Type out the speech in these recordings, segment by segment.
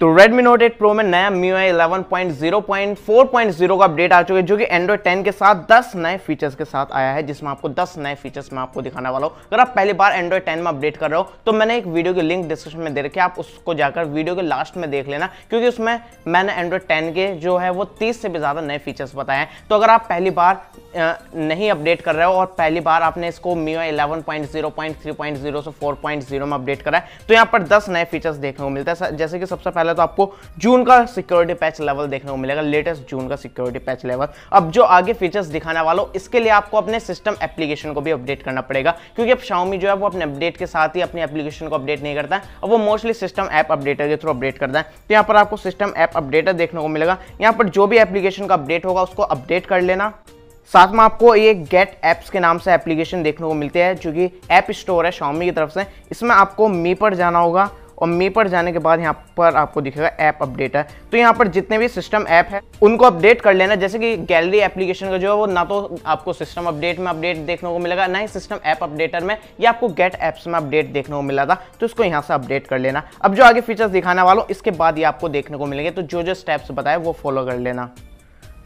तो Redmi Note 8 Pro में नया MIUI 11.0.4.0 का अपडेट आ चुका है, जो कि Android 10 के साथ 10 नए फीचर्स के साथ आया है, जिसमें आपको 10 नए फीचर्स मैं आपको दिखाने वाला हूँ। अगर आप पहली बार Android 10 में अपडेट कर रहे हो तो मैंने एक वीडियो की लिंक डिस्क्रिप्शन में दे रखी है, आप उसको जाकर वीडियो के लास्ट में देख लेना, क्योंकि उसमें मैंने Android 10 के जो है वो 30 से भी ज़्यादा नए फीचर्स बताए हैं। तो अगर आप पहली बार नहीं अपडेट कर रहे हो और पहली बार आपने इसको MIUI 11.0.3.0 से 4.0 में अपडेट करा है तो यहाँ पर 10 नए फीचर्स देखने को मिलता है। जैसे कि सबसे पहले तो आपको जून का सिक्योरिटी पैच लेवल देखने को मिलेगा लेटेस्ट जून का सिक्योरिटी पैच लेवल अब जो आगे फीचर्स दिखाने वालों इसके लिए आपको अपने सिस्टम एप्लीकेशन को भी अपडेट करना पड़ेगा, क्योंकि अब Xiaomi जो है वो अपने अपडेट के साथ ही अपनी एप्लीकेशन को अपडेट नहीं करता है। और वो मोस्टली सिस्टम ऐप अपडेटर के थ्रू अपडेट करता है। तो यहाँ पर आपको सिस्टम ऐप अपडेटर देखने को मिलेगा। यहाँ पर जो भी एप्लीकेशन का अपडेट होगा, उसको अपडेट कर लेना। साथ में आपको ये गेट एप्स के नाम से एप्लीकेशन देखने को मिलते हैं, जो कि ऐप स्टोर है Xiaomi की तरफ़ से। इसमें आपको मी पर जाना होगा। और मी पर जाने के बाद यहाँ पर आपको दिखेगा ऐप अपडेटर तो यहाँ पर जितने भी सिस्टम ऐप है, उनको अपडेट कर लेना। जैसे कि गैलरी एप्लीकेशन का जो है, वो ना तो आपको सिस्टम अपडेट में अपडेट देखने को मिलेगा, ना ही सिस्टम ऐप अपडेटर में, या आपको गेट ऐप्स में अपडेट देखने को मिला था तो इसको यहाँ से अपडेट कर लेना। अब जो आगे फीचर्स दिखाने वालों इसके बाद ये आपको देखने को मिलेंगे। तो जो जो स्टेप्स बताए, वो फॉलो कर लेना।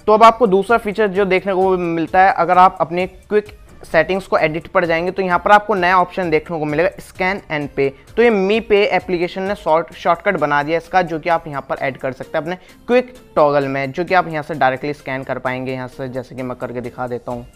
तो अब आपको दूसरा फीचर जो देखने को मिलता है, अगर आप अपने क्विक सेटिंग्स को एडिट पर जाएँगे तो यहाँ पर आपको नया ऑप्शन देखने को मिलेगा स्कैन एंड पे तो ये मी पे एप्लीकेशन ने शॉर्ट शॉर्टकट बना दिया इसका, जो कि आप यहाँ पर ऐड कर सकते हैं अपने क्विक टॉगल में, जो कि आप यहाँ से डायरेक्टली स्कैन कर पाएँगे यहाँ से, जैसे कि मैं करके दिखा देता हूँ।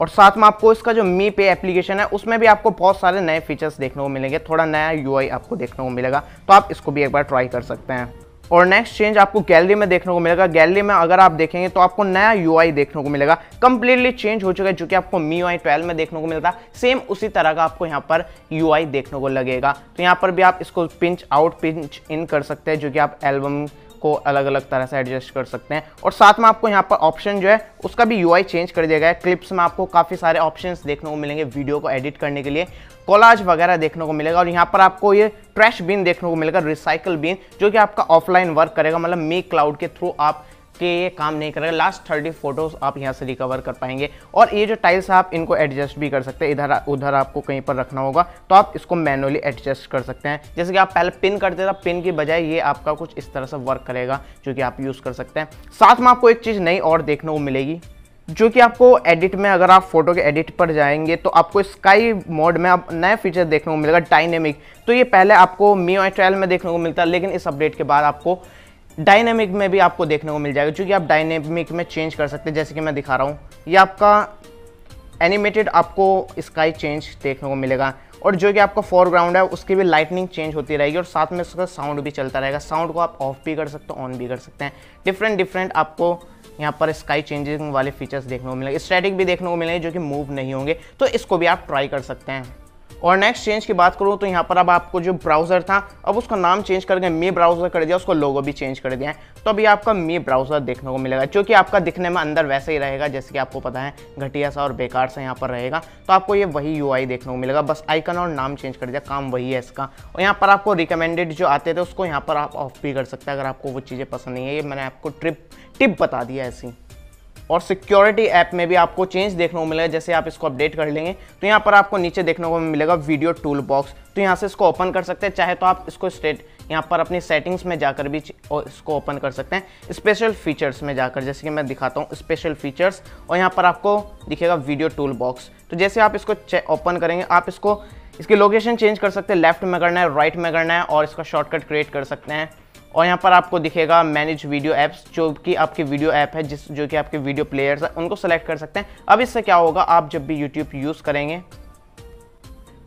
और साथ में आपको इसका जो मी पे एप्लीकेशन है, उसमें भी आपको बहुत सारे नए फीचर्स देखने को मिलेंगे, थोड़ा नया यूआई आपको देखने को मिलेगा तो आप इसको भी एक बार ट्राई कर सकते हैं। और नेक्स्ट चेंज आपको गैलरी में देखने को मिलेगा। गैलरी में अगर आप देखेंगे तो आपको नया यूआई देखने को मिलेगा। कंप्लीटली चेंज हो चुका है, जो कि आपको मी आई ट्वेल्व में देखने को मिलता। सेम उसी तरह का आपको यहाँ पर यूआई देखने को लगेगा। तो यहाँ पर भी आप इसको पिंच आउट पिंच इन कर सकते हैं, जो कि आप एल्बम को अलग अलग तरह से एडजस्ट कर सकते हैं। और साथ में आपको यहाँ पर ऑप्शन जो है, उसका भी यूआई चेंज कर दिया गया है। क्लिप्स में आपको काफ़ी सारे ऑप्शन देखने को मिलेंगे वीडियो को एडिट करने के लिए। कॉलाज वगैरह देखने को मिलेगा और यहाँ पर आपको ये ट्रैश बिन देखने को मिलेगा रिसाइकल बिन जो कि आपका ऑफलाइन वर्क करेगा। मतलब मे क्लाउड के थ्रू आप कि ये काम नहीं करेगा लास्ट थर्टी फ़ोटोज़ आप यहाँ से रिकवर कर पाएँगे। और ये जो टाइल्स आप इनको एडजस्ट भी कर सकते हैं। इधर उधर आपको कहीं पर रखना होगा तो आप इसको मैनुअली एडजस्ट कर सकते हैं। जैसे कि आप पहले पिन करते थे पिन की बजाय ये आपका कुछ इस तरह से वर्क करेगा, जो कि आप यूज़ कर सकते हैं। साथ में आपको एक चीज़ नई और देखने को मिलेगी, जो कि आपको एडिट में अगर आप फ़ोटो के एडिट पर जाएँगे तो आपको स्काई मोड में आप नया फीचर देखने को मिलेगा डायनेमिक तो ये पहले आपको मी ट्वेल्व में देखने को मिलता है, लेकिन इस अपडेट के बाद आपको डायनेमिक में भी आपको देखने को मिल जाएगा, क्योंकि आप डायनेमिक में चेंज कर सकते हैं, जैसे कि मैं दिखा रहा हूँ। ये आपका एनिमेटेड आपको स्काई चेंज देखने को मिलेगा। और जो कि आपका फोरग्राउंड है, उसकी भी लाइटनिंग चेंज होती रहेगी, और साथ में उसका साउंड भी चलता रहेगा। साउंड को आप ऑफ़ भी कर सकते हो ऑन भी कर सकते हैं। डिफरेंट डिफरेंट आपको यहाँ पर स्काई चेंजिंग वाले फीचर्स देखने को मिलेंगे। स्टैटिक भी देखने को मिलेंगे, जो कि मूव नहीं होंगे। तो इसको भी आप ट्राई कर सकते हैं। और नेक्स्ट चेंज की बात करूँ तो यहाँ पर अब आपको जो ब्राउज़र था, अब उसका नाम चेंज कर करके मी ब्राउज़र कर दिया, उसको लोगो भी चेंज कर दिया है। तो अभी आपका मी ब्राउज़र देखने को मिलेगा, जो कि आपका दिखने में अंदर वैसे ही रहेगा, जैसे कि आपको पता है, घटिया सा और बेकार सा यहाँ पर रहेगा। तो आपको ये वही यूआई देखने को मिलेगा, बस आइकन और नाम चेंज कर दिया, काम वही है इसका। और यहाँ पर आपको रिकमेंडेड जो आते थे, उसको यहाँ पर आप ऑफ़ भी कर सकते हैं, अगर आपको वो चीज़ें पसंद नहीं है। ये मैंने आपको ट्रिप टिप बता दिया ऐसी। और सिक्योरिटी ऐप में भी आपको चेंज देखने को मिलेगा, जैसे आप इसको अपडेट कर लेंगे तो यहाँ पर आपको नीचे देखने को मिलेगा वीडियो टूल बॉक्स तो यहाँ से इसको ओपन कर सकते हैं, चाहे तो आप इसको स्टेट यहाँ पर अपनी सेटिंग्स में जाकर भी इसको ओपन कर सकते हैं। स्पेशल फीचर्स में जाकर, जैसे कि मैं दिखाता हूँ स्पेशल फीचर्स और यहाँ पर आपको दिखेगा वीडियो टूल बॉक्स तो जैसे आप इसको ओपन करेंगे, आप इसको, इसकी लोकेशन चेंज कर सकते हैं। लेफ़्ट में करना है राइट में करना है, और इसका शॉर्टकट क्रिएट कर सकते हैं। और यहाँ पर आपको दिखेगा मैनेज वीडियो ऐप्स जो कि आपके वीडियो ऐप है, जिस, जो कि आपके वीडियो प्लेयर्स हैं, उनको सेलेक्ट कर सकते हैं। अब इससे क्या होगा, आप जब भी यूट्यूब यूज़ करेंगे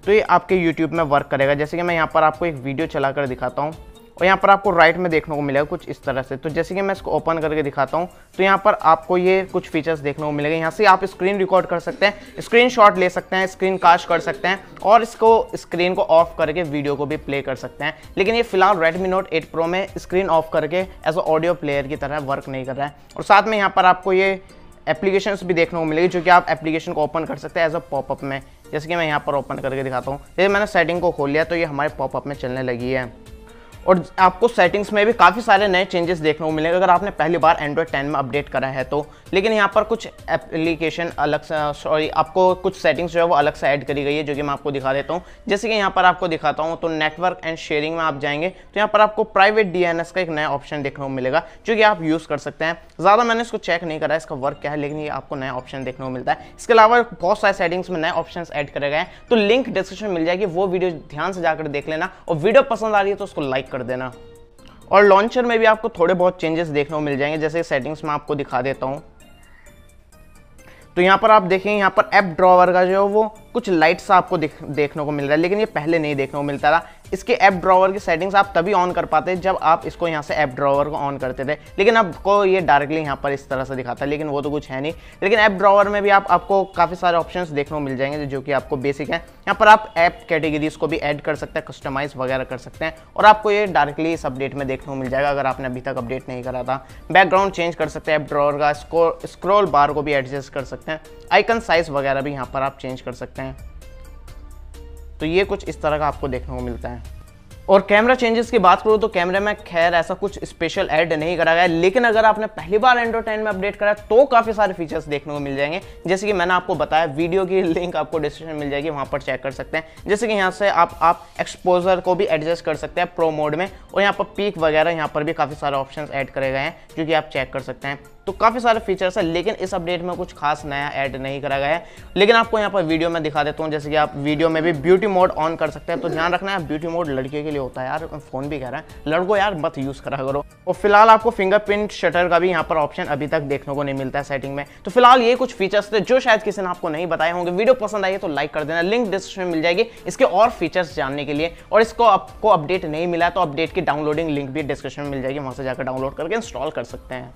तो ये आपके यूट्यूब में वर्क करेगा। जैसे कि मैं यहाँ पर आपको एक वीडियो चला दिखाता हूँ। और यहाँ पर आपको राइट में देखने को मिलेगा कुछ इस तरह से। तो जैसे कि मैं इसको ओपन करके दिखाता हूँ तो यहाँ पर आपको ये कुछ फीचर्स देखने को मिलेगा। यहाँ से आप स्क्रीन रिकॉर्ड कर सकते हैं स्क्रीन शॉट ले सकते हैं स्क्रीन कास्ट कर सकते हैं और इसको स्क्रीन को ऑफ़ करके वीडियो को भी प्ले कर सकते हैं। लेकिन ये फ़िलहाल रेडमी नोट एट प्रो में स्क्रीन ऑफ़ करके एज अ ऑडियो प्लेयर की तरह वर्क नहीं कर रहा है। और साथ में यहाँ पर आपको ये एप्लीकेशन भी देखने को मिलेगी, जो कि आप एप्लीकेशन को ओपन कर सकते हैं एज अ पॉपअप में। जैसे कि मैं यहाँ पर ओपन करके दिखाता हूँ। जैसे मैंने सेटिंग को खोल लिया तो ये हमारे पॉपअप में चलने लगी है। और आपको सेटिंग्स में भी काफ़ी सारे नए चेंजेस देखने को मिलेंगे। अगर आपने पहली बार एंड्रॉयड 10 में अपडेट करा है तो। लेकिन यहाँ पर कुछ एप्लीकेशन अलग सॉरी आपको कुछ सेटिंग्स जो है वो अलग से ऐड करी गई है, जो कि मैं आपको दिखा देता हूँ। जैसे कि यहाँ पर आपको दिखाता हूँ तो नेटवर्क एंड शेयरिंग में आप जाएँगे तो यहाँ पर आपको प्राइवेट डीएनएस का एक नया ऑप्शन देखने को मिलेगा, जो कि आप यूज़ कर सकते हैं। ज़्यादा मैंने इसको चेक नहीं करा, इसका वर्क क्या है, लेकिन ये आपको नया ऑप्शन देखने को मिलता है। इसके अलावा बहुत सारे सेटिंग्स में नए ऑप्शन ऐड करे गए हैं तो लिंक डिस्क्रिप्शन मिल जाएगी, वो वीडियो ध्यान से जाकर देख लेना। और वीडियो पसंद आ रही है तो उसको लाइक कर देना। और लॉन्चर में भी आपको थोड़े बहुत चेंजेस देखने को मिल जाएँगे, जैसे सेटिंग्स में आपको दिखा देता हूँ। तो यहाँ पर आप देखें, यहाँ पर ऐप ड्रॉवर का जो है वो कुछ लाइट्स आपको देखने को मिल रहा है, लेकिन ये पहले नहीं देखने को मिलता था इसके ऐप ड्रॉवर की सेटिंग्स आप तभी ऑन कर पाते जब आप इसको यहाँ से ऐप ड्रॉवर को ऑन करते थे। लेकिन आपको ये डायरेक्टली यहाँ पर इस तरह से दिखाता है, लेकिन वो तो कुछ है नहीं। लेकिन ऐप ड्रॉवर में भी आप, आपको काफ़ी सारे ऑप्शंस देखने को मिल जाएँगे जो कि आपको बेसिक है। यहाँ पर आप ऐप कैटेगरीज को भी ऐड कर सकते हैं कस्टमाइज वगैरह कर सकते हैं और आपको ये डायरेक्टली इस अपडेट में देखने को मिल जाएगा अगर आपने अभी तक अपडेट नहीं करा था। बैकग्राउंड चेंज कर सकते हैं ऐप ड्रॉवर का स्क्रोल बार को भी एडजस्ट कर सकते हैं। आइकन साइज़ वगैरह भी यहाँ पर आप चेंज कर सकते हैं। तो ये कुछ इस तरह का आपको देखने को मिलता है। और कैमरा चेंजेस की बात करूँ तो कैमरे में खैर ऐसा कुछ स्पेशल ऐड नहीं करा गया, लेकिन अगर आपने पहली बार एंड्रॉइड टेन में अपडेट करा तो काफ़ी सारे फीचर्स देखने को मिल जाएँगे। जैसे कि मैंने आपको बताया वीडियो की लिंक आपको डिस्क्रिप्शन मिल जाएगी, वहाँ पर चेक कर सकते हैं। जैसे कि यहाँ से आप आप एक्सपोजर को भी एडजस्ट कर सकते हैं प्रो मोड में, और यहाँ पर पीक वगैरह यहाँ पर भी काफ़ी सारे ऑप्शन ऐड करे गए हैं, जो कि आप चेक कर सकते हैं। तो काफ़ी सारे फीचर्स है, लेकिन इस अपडेट में कुछ खास नया ऐड नहीं करा गया है। लेकिन आपको यहाँ पर वीडियो में दिखा देता हूँ, जैसे कि आप वीडियो में भी ब्यूटी मोड ऑन कर सकते हैं। तो ध्यान रखना है ब्यूटी मोड लड़कियों के लिए होता है यार फ़ोन भी कह रहा है। लड़को यार मत यूज़ करा करो। और फ़िलहाल आपको फिंगरप्रिंट शटर का भी यहाँ पर ऑप्शन अभी तक देखने को नहीं मिलता है सेटिंग में। तो फ़िलहाल ये कुछ फीचर्स थे जो शायद किसी ने आपको नहीं बताए होंगे। वीडियो पसंद आई तो लाइक कर देना। लिंक डिस्क्रिप्शन में मिल जाएगी इसके और फीचर्स जानने के लिए। और इसको आपको अपडेट नहीं मिला तो अपडेट की डाउनलोडिंग लिंक भी डिस्क्रिप्शन में मिल जाएगी। वहाँ से जाकर डाउनलोड करके इंस्टॉल कर सकते हैं।